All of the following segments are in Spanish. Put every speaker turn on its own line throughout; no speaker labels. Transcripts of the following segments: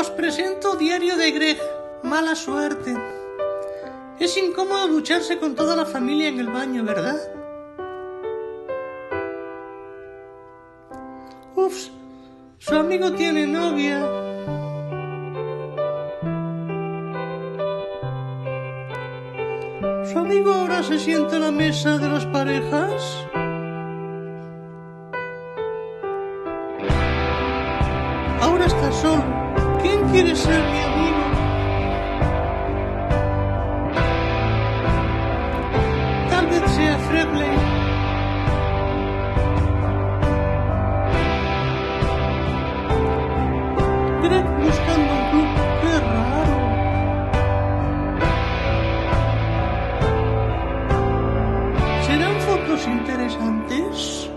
Os presento Diario de Greg. Mala suerte. Es incómodo ducharse con toda la familia en el baño, ¿verdad? Ups, su amigo tiene novia. ¿Su amigo ahora se sienta a la mesa de las parejas? Ahora está solo. ¿Quién quiere ser mi amigo? Tal vez sea Frebley. Greg buscando un club. ¡Qué raro! ¿Serán fotos interesantes?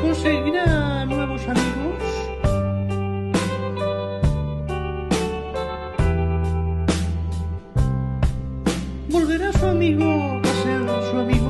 ¿Conseguirá nuevos amigos? ¿Volverá su amigo a ser su amigo?